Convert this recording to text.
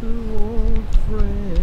two old friends.